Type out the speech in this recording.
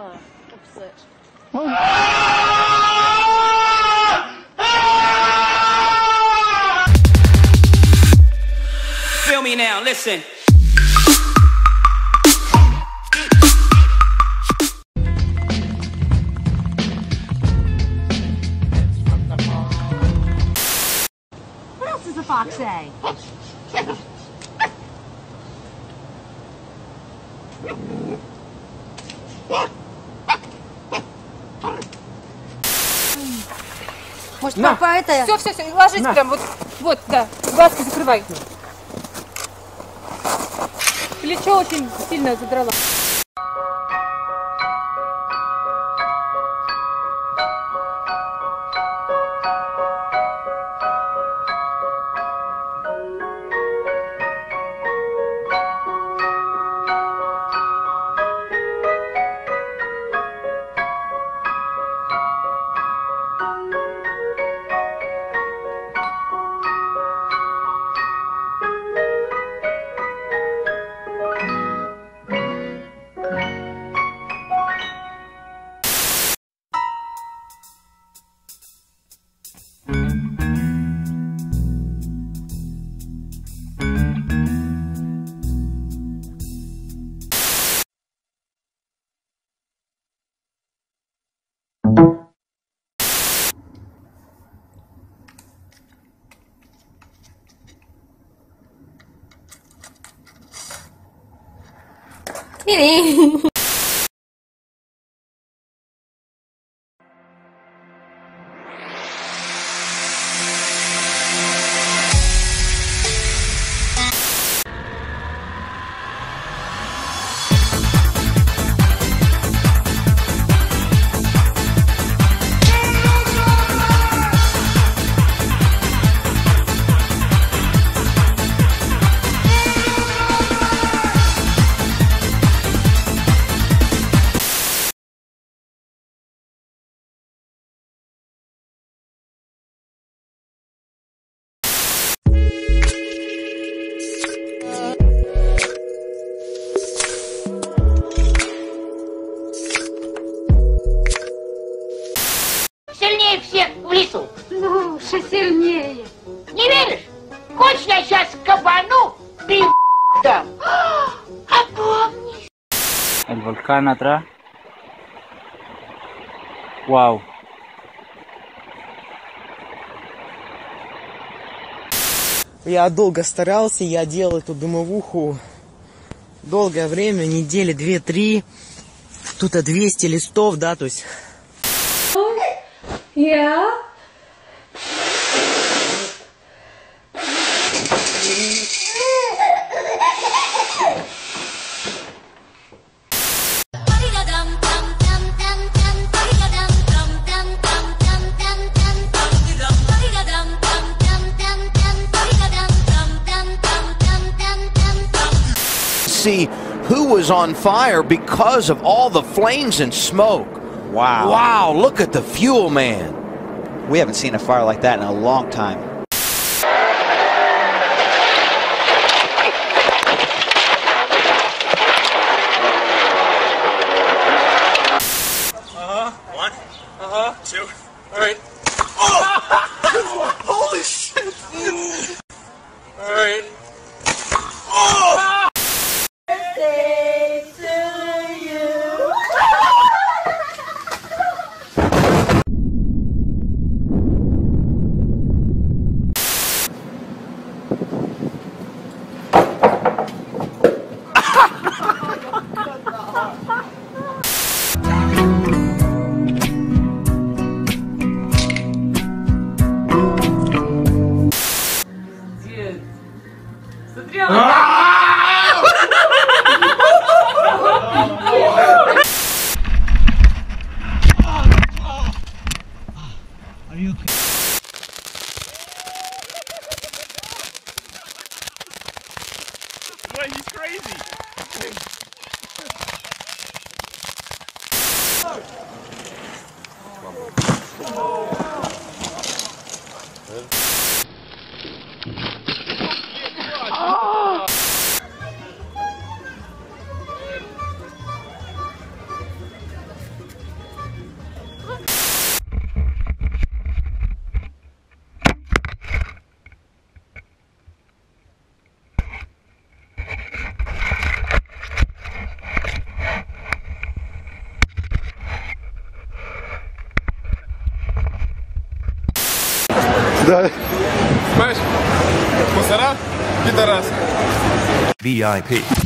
uh, upset. Feel me now, listen. What else does the fox say? Может, папа это... Все, все, все, ложись прям, вот, вот, да, глазки закрывай. Плечо очень сильно задрала. Tiri. Уж сильнее. Не веришь? Хочешь, я сейчас кабану пи*** дам? А помнишь? El volcán atrás. Wow. Я долго старался, я делал эту дымовуху долгое время, недели две-три. Тут 200 листов, да, то есть Я? See who was on fire because of all the flames and smoke. Wow. Wow, look at the fuel, man. We haven't seen a fire like that in a long time. Wait, he's crazy. Да. Знаешь, мусора, пидорасы. VIP.